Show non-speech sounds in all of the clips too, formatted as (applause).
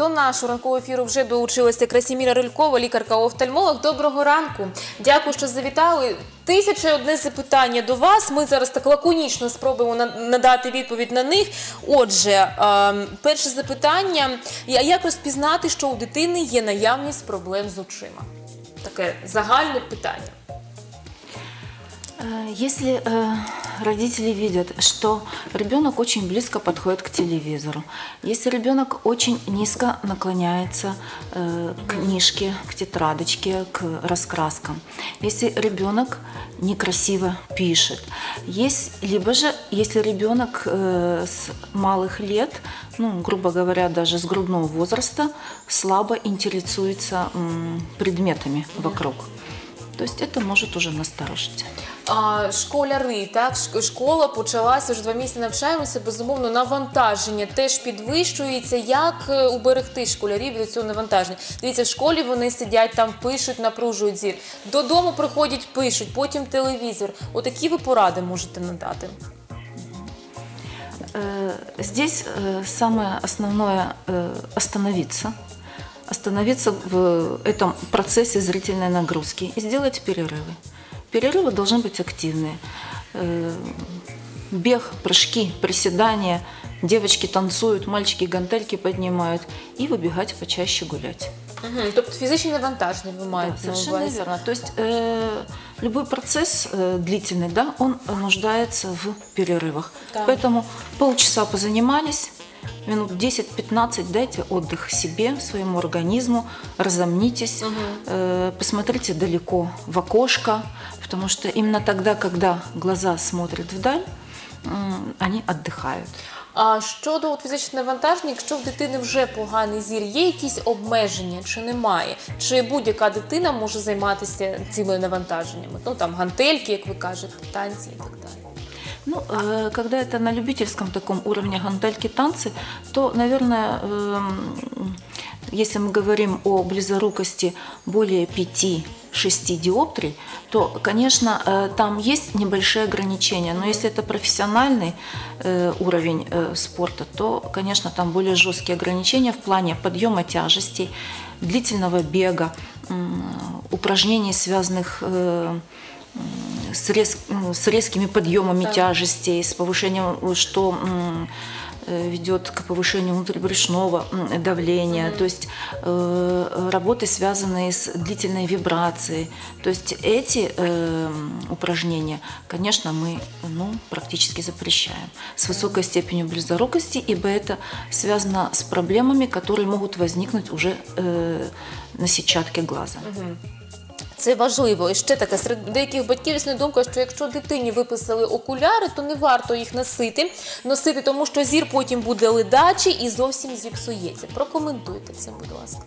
До нашого ранкового ефіру вже долучилася Красіміра Рилькова, лікарка-офтальмолог. Доброго ранку. Дякую, що завітали. Тисяча одне запитання до вас. Ми зараз так лаконічно спробуємо надати відповідь на них. Отже, е, перше запитання: як розпізнати, що у дитини є наявність проблем з очима? Таке загальне питання. Если родители видят, что ребенок очень близко подходит к телевизору, если ребенок очень низко наклоняется э, к книжке, к тетрадочке, к раскраскам, если ребенок некрасиво пишет, есть, либо же если ребенок э, с малых лет, ну, грубо говоря, даже с грудного возраста, слабо интересуется м, предметами вокруг. То есть это может уже настораживать. А, школяри, так, ш- школа почалася вже два місяці навчаємося. Безумовно, навантаження теж підвищується. Як е, уберегти школярів від цього навантаження? Дивіться, в школі вони сидять там, пишуть, напружують зір. Додому приходять, пишуть, потім телевізор. Отакі ви поради можете надати. Э, Здесь э, самое основное э, остановиться, остановиться в этом процессе зрительной нагрузки и сделать перерывы. Перерывы должны быть активные. Э, Бег, прыжки, приседания, девочки танцуют, мальчики гантельки поднимают и выбегать почаще гулять. Угу. Тобто фізичні навантаження ви Да, маєте на совершенно увазі. верно. То есть э, любой процесс э, длительный, да, он нуждается в перерывах. Да. Поэтому полчаса позанимались, минут 10-15 дайте отдых себе, своему организму, разомнитесь, э, посмотрите далеко в окошко, потому что именно тогда, когда глаза смотрят вдаль, м, они отдыхают. А щодо от фізичних навантажень, якщо в дитини вже поганий зір, є якісь обмеження чи немає? Чи будь-яка дитина може займатися цими навантаженнями? Ну там гантельки, як ви кажете, танці і так далі. Ну, э, когда это на любительском таком уровне гантельки танцы, то, наверное, эм, если мы говорим о близорукости более 5-6 диоптрий, то, конечно, э, там есть небольшие ограничения. Но если это профессиональный э, уровень спорта, то, конечно, там более жесткие ограничения в плане подъема тяжестей, длительного бега, упражнений, связанных м, с, рез- с резкими подъемами Так. тяжестей, с повышением, что э, ведет к повышению внутрибрюшного давления, то есть э, работы, связанные с длительной вибрацией. То есть эти э, упражнения, конечно, мы ну, практически запрещаем с высокой степенью близорукости, ибо это связано с проблемами, которые могут возникнуть уже э, на сетчатке глаза. Це важливо. І ще таке, серед деяких батьків існує думка, що якщо дитині виписали окуляри, то не варто їх носити, носити, тому що зір потім буде ледачий і зовсім зіпсується. Прокоментуйте це, будь ласка.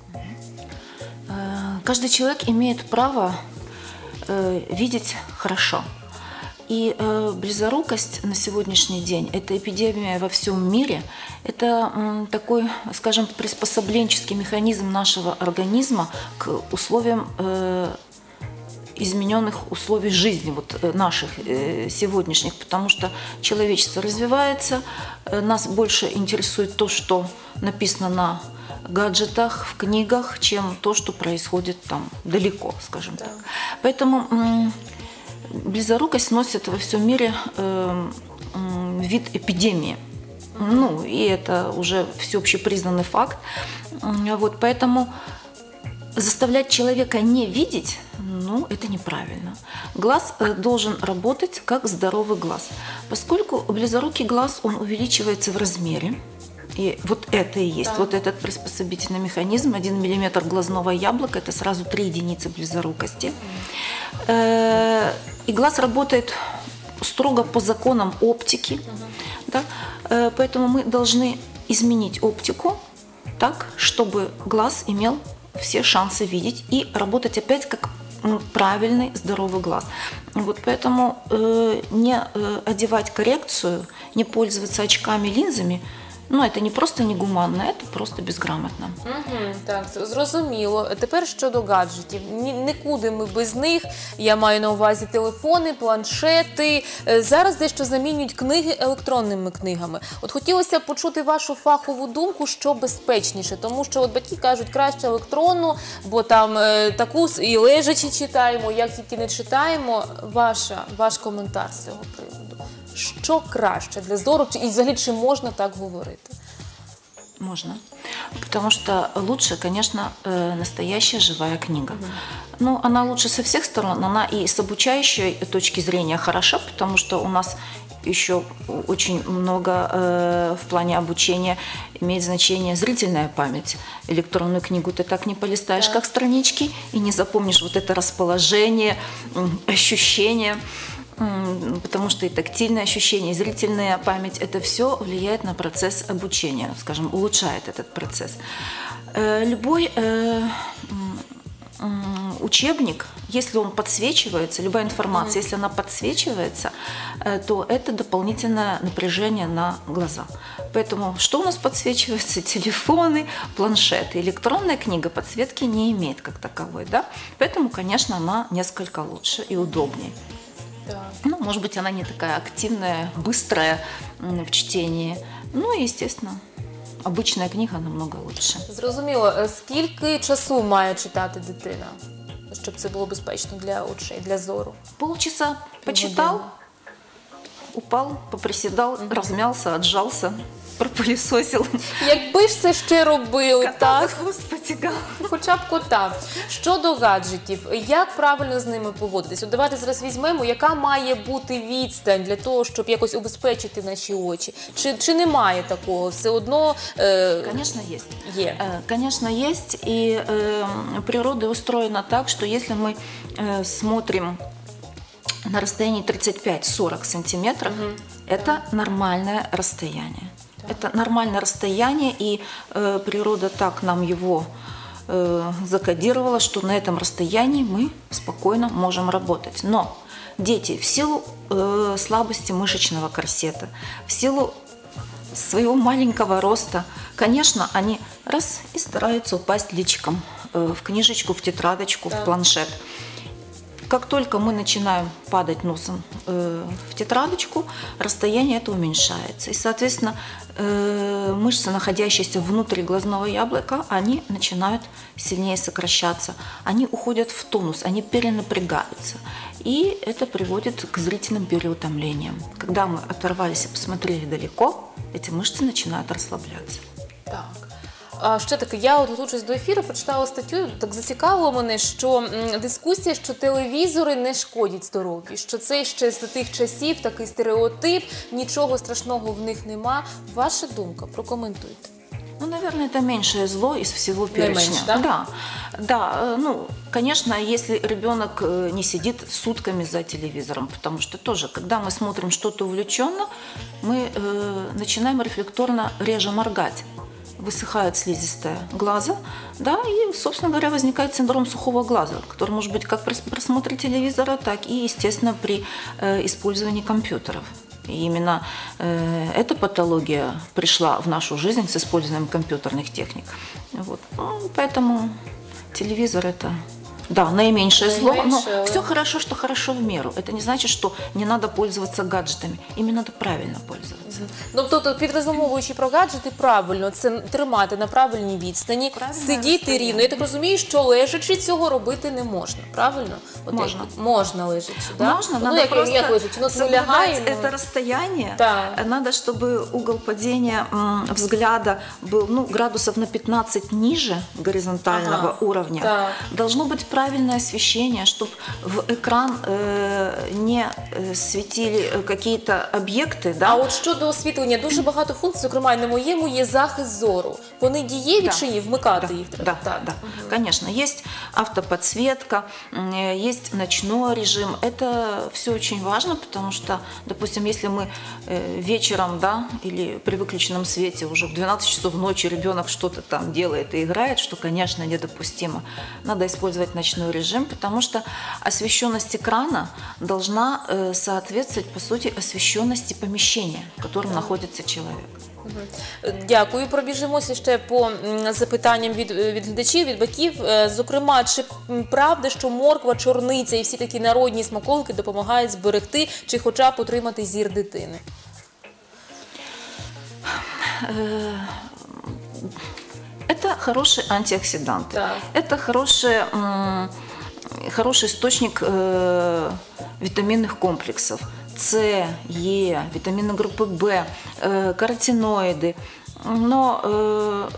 Э, Каждый человек имеет право э, видеть хорошо. И э, близорукость на сегодняшний день – это эпидемия во всем мире. Это м, такой, скажем, приспособленческий механизм нашего организма к условиям э, измененных условий жизни вот, э, наших э, сегодняшних, потому что человечество развивается, э, нас больше интересует то, что написано на гаджетах, в книгах, чем то, что происходит там далеко, скажем Да. так. Поэтому близорукость носит во всем мире вид эпидемии. Ну, и это уже всеобщий признанный факт. Вот, поэтому заставлять человека не видеть, ну, это неправильно. Глаз э, должен работать как здоровый глаз. Поскольку близорукий глаз, он увеличивается в размере, и вот это и есть, Да. вот этот приспособительный механизм, 1 миллиметр глазного яблока, это сразу 3 единицы близорукости. Э, И глаз работает строго по законам оптики, да? Э, поэтому мы должны изменить оптику так, чтобы глаз имел все шансы видеть и работать опять как правильный здоровый глаз. Вот поэтому э, не э, одевать коррекцию, не пользоваться очками, линзами Но это не просто негуманно, это просто безграмотно. Угу, так, зрозуміло. Тепер щодо гаджетів. Ні, нікуди ми без них. Я маю на увазі телефони, планшети. Е, Зараз дещо замінюють книги електронними книгами. От хотілося б почути вашу фахову думку, що безпечніше, тому що от батьки кажуть, краще електронну, бо там е, таку і лежачи читаємо, як тільки не читаємо. Ваша, ваш коментар з цього приводу. Що краще для зору, і взагалі чи можна так говорити? Можно. Потому что лучше, конечно, э, настоящая живая книга. Ну, она лучше со всех сторон, она и с обучающей точки зрения хороша, потому что у нас еще очень много э, в плане обучения имеет значение зрительная память. Электронную книгу ты так не полистаешь, как странички, и не запомнишь вот это расположение, ощущение. Потому что и тактильное ощущение, и зрительная память, это все влияет на процесс обучения, скажем, улучшает этот процесс. Э, Любой э, учебник, если он подсвечивается, любая информация, если она подсвечивается, э, то это дополнительное напряжение на глаза. Поэтому что у нас подсвечивается? (laughs) Телефоны, планшеты. Электронная книга подсветки не имеет как таковой, да? Поэтому, конечно, она несколько лучше и удобнее. Так. Ну, может быть, она не такая активная, быстрая м, в чтении. Ну и, естественно, обычная книга намного лучше. Зрозуміло, Е, скільки часу має читати дитина, щоб це було безпечно для очей, для зору? Полчаса почитал, упал, поприседал, размялся, отжался, пропылесосил. Якби ж це ще робили, Кота так? за хвост потягал. Хоча б кота. Щодо гаджетів, як правильно з ними поводитись? От давайте зараз візьмемо, яка має бути відстань для того, щоб якось убезпечити наші очі? Чи, чи немає такого? Все одно е, Конечно, есть. є. Э, Конечно, есть. И э, природа устроена так, что если мы э, смотрим на расстоянии 35-40 сантиметров, это нормальное расстояние. Это нормальное расстояние, и э, природа так нам его э, закодировала, что на этом расстоянии мы спокойно можем работать. Но дети в силу э, слабости мышечного корсета, в силу своего маленького роста, конечно, они раз и стараются упасть личиком э, в книжечку, в тетрадочку, в планшет. Как только мы начинаем падать носом э, в тетрадочку, расстояние это уменьшается. И, соответственно, э, мышцы, находящиеся внутри глазного яблока, они начинают сильнее сокращаться. Они уходят в тонус, они перенапрягаются. И это приводит к зрительным переутомлениям. Когда мы оторвались и посмотрели далеко, эти мышцы начинают расслабляться. Так. А ще таке, я от готуючись до ефіру, прочитала статтю, так зацікавило мене, що м, дискусія, що телевізори не шкодять здоров'ю, що це ще з тих часів такий стереотип, нічого страшного в них нема. Ваша думка, прокоментуйте. Ну, наверное, это меньшее зло из всего перечня. Наименьше, да? Да, да. э, Ну, конечно, если ребенок э, не сидит сутками за телевизором, потому что тоже, когда мы смотрим что-то увлеченно, мы э, начинаем рефлекторно реже моргать Высыхает слизистая глаза, да, и, собственно говоря, возникает синдром сухого глаза, который может быть как при просмотре телевизора, так и, естественно, при э, использовании компьютеров. И именно э, эта патология пришла в нашу жизнь с использованием компьютерных техник. Вот. Ну, поэтому телевизор это да, наименьшее зло. Но Наименьшее, все да. хорошо, что хорошо в меру. Это не значит, что не надо пользоваться гаджетами. Им надо правильно пользоваться. Ну, тобто, підрозумовуючи про гаджети, правильно це тримати на правильній відстані, Правильне сидіти розстояння. рівно. Я так розумію, що лежачи цього робити не можна. Правильно? От Можна. як- можна лежачи, да? Можно, ну, надо як, просто як лежачи? Ну, от ми соблюдать лягаємо. это расстояние. Да. Надо, чтобы угол падения м, взгляда был ну, градусов на 15 ниже горизонтального Ага. уровня. Так. Должно быть правильное освещение, чтобы в экран э, не э, светили э, какие-то объекты. Да? А от щодо освітлення, дуже багато функцій, зокрема, і на моєму є захист зору. Вони дієві Да. чи ні? Вмикати да, їх треба. Да, да, конечно. Есть автоподсветка, м, э, есть ночной режим. Это все очень важно, потому что, допустим, если мы э, вечером, да, или при выключенном свете уже в 12 часов ночи ребенок что-то там делает и играет, что, конечно, недопустимо. Надо использовать ночной режим, потому что освещенность экрана должна э, соответствовать, по сути, освещенности помещения, в котором котором находится человек. Дякую. Пробіжимося ще по запитанням від, е, від глядачів, від батьків. Е, Зокрема, чи правда, що морква, чорниця і всі такі народні смаколики допомагають зберегти чи хоча б отримати зір дитини? Это хороший антиоксидант. Так. Это хороший, м, хороший источник э, витаминных комплексов. С, Е, витамины группы В, э, каротиноиды. Но э,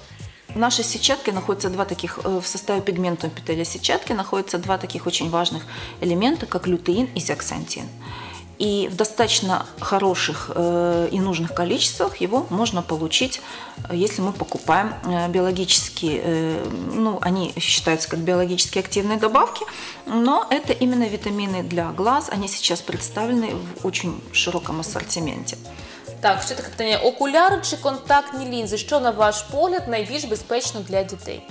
в нашей сетчатке находятся два таких, э, в составе пигментной эпителия сетчатки находятся два таких очень важных элемента, как лютеин и зеаксантин. И в достаточно хороших э, и нужных количествах его можно получить, э, если мы покупаем э, биологические, э, ну, они считаются как биологически активные добавки, но это именно витамины для глаз, они сейчас представлены в очень широком ассортименте. Так, ще таке питання: окуляри чи контактні лінзи? Що на ваш погляд найбільш безпечно для дітей?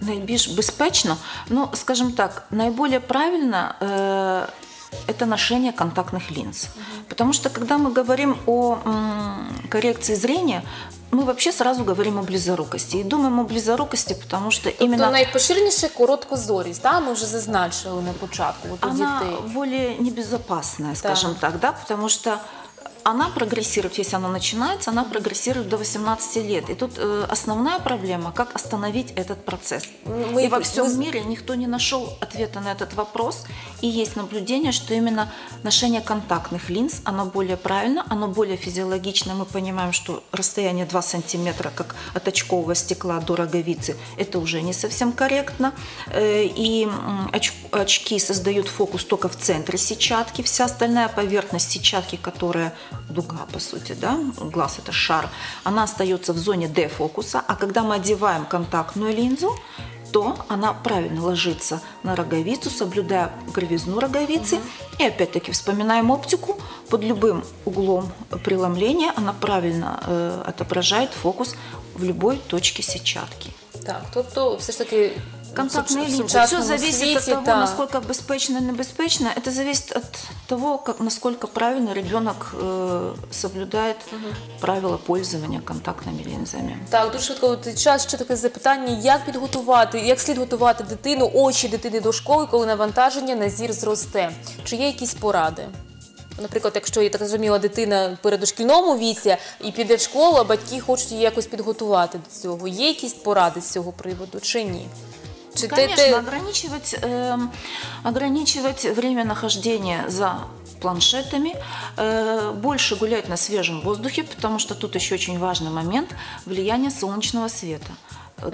Найбільш безпечно, ну, скажем так, наиболее правильно э, это ношение контактных линз. Потому что когда мы говорим о м, коррекции зрения, мы вообще сразу говорим о близорукости. И думаем о близорукости, потому что Тобто именно найпоширеніше короткозорість, та? ми вже зазначили на початку от у она дітей. более небезопасная, скажем так, да, потому что она прогрессирует, если она начинается, она прогрессирует до 18 лет. И тут э, основная проблема, как остановить этот процесс. Ну, мы- и во всем мы- мире никто не нашел ответа на этот вопрос. И есть наблюдение, что именно ношение контактных линз, оно более правильно, оно более физиологично. Мы понимаем, что расстояние 2 сантиметра, как от очкового стекла до роговицы, это уже не совсем корректно. Э, И оч- очки создают фокус только в центре сетчатки. Вся остальная поверхность сетчатки, которая дуга, по сути, да, глаз это шар, она остается в зоне D-фокуса. А когда мы одеваем контактную линзу, то она правильно ложится на роговицу, соблюдая кривизну роговицы. И опять-таки вспоминаем оптику, под любым углом преломления она правильно э, отображает фокус в любой точке сетчатки. Так, тобто, все ж таки Контактные в суч- в линзы. Все сучасному зависит світі, от того, та. насколько безопасно и небезопасно. Это зависит от того, как, насколько правильно ребенок э, соблюдает правила пользования контактными линзами. Так, дуже швидко от час ще таке запитання: як підготувати, як слід готувати дитину, очі дитини до школи, коли навантаження на зір зросте? Чи є якісь поради? Наприклад, якщо я так зрозуміла, дитина в передошкільному віці і піде в школу, а батьки хочуть її якось підготувати до цього. Є якісь поради з цього приводу чи ні? Чи те- Конечно, те- ограничивать, эм, ограничивать время нахождения за планшетами, э, больше гулять на свежем воздухе, потому что тут еще очень важный момент влияния солнечного света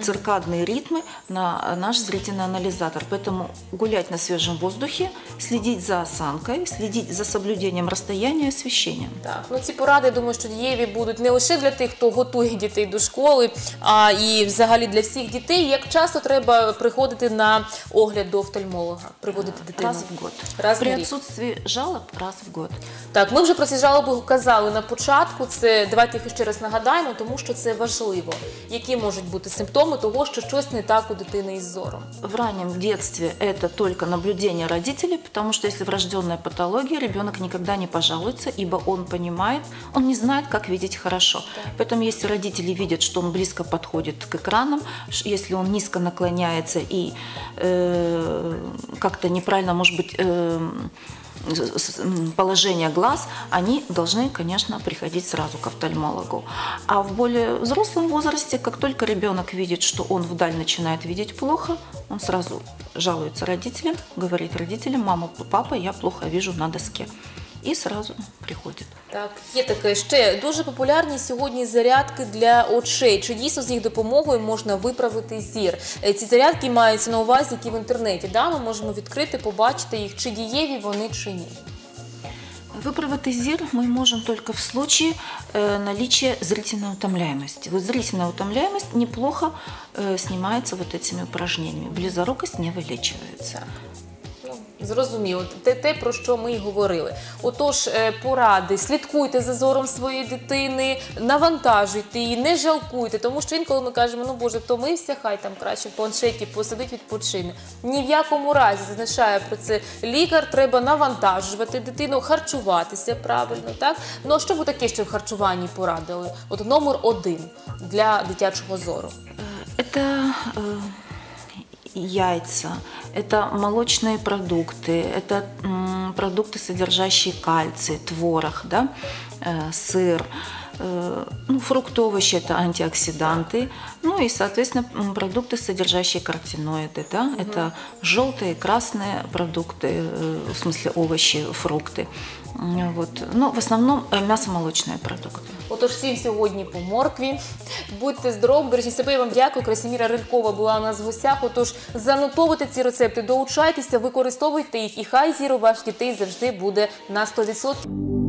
циркадные ритмы на наш зрительный анализатор. Поэтому гулять на свежем воздухе, следить за осанкой, следить за соблюдением расстояния и освещением. Так, ну ці поради, я думаю, що дієві будуть не лише для тих, хто готує дітей до школи, а і взагалі для всіх дітей. Як часто треба приходити на огляд до офтальмолога, приводити дитину? Раз в год. Раз При на рік. отсутствии жалоб раз в год. Так, ми вже про ці жалоби казали на початку. Це давайте їх ще раз нагадаємо, тому що це важливо. Які можуть бути симптоми Того, що щось не так у дитини із зором? В раннем детстве это только наблюдение родителей, потому что если врожденная патология, ребенок никогда не пожалуется, ибо он понимает, он не знает, как видеть хорошо. Поэтому если родители видят, что он близко подходит к экранам, если он низко наклоняется и э, как-то неправильно, может быть, э, положение глаз, они должны, конечно, приходить сразу к офтальмологу. А в более взрослом возрасте, как только ребенок видит, что он вдаль начинает видеть плохо, он сразу жалуется родителям, говорит родителям, мама, папа, я плохо вижу на доске. И сразу приходит. Так, є таке ще дуже популярні сьогодні зарядки для очей. Чи дійсно з їх допомогою можна виправити зір? Е, Ці зарядки маються на увазі, які в інтернеті. Да? Ми можемо відкрити, побачити їх, чи дієві вони, чи ні. Выправить зир мы можем только в случае э, наличия зрительной утомляемости. Вот зрительная утомляемость неплохо э, снимается вот этими упражнениями. Близорукость не вылечивается. Зрозуміло, те, те, про що ми й говорили. Отож, е, поради, слідкуйте за зором своєї дитини, навантажуйте її, не жалкуйте, тому що інколи ми кажемо, ну боже, втомився, хай там краще в планшеті посидить, відпочине. Ні в якому разі зазначає про це лікар, треба навантажувати дитину, харчуватися правильно. Так? Ну а що ви таке ще в харчуванні порадили? От номер один для дитячого зору. Это э, яйца, это молочные продукты, это продукты, содержащие кальций, творог, да, э, сыр, ну, фрукты, овощи – это антиоксиданты, ну и, соответственно, м, продукты, содержащие каротиноиды, да, это желтые, красные продукты, э, в смысле овощи, фрукты, М, вот. Но в основном э, мясо-молочные продукты. Отож, всім сьогодні по моркві. Будьте здорові, бережіть себе. Я вам дякую. Красіміра Рилькова була у нас в гостях. Отож, занотовуйте ці рецепти, доучайтеся, використовуйте їх, і хай зір у ваших дітей завжди буде на 100%.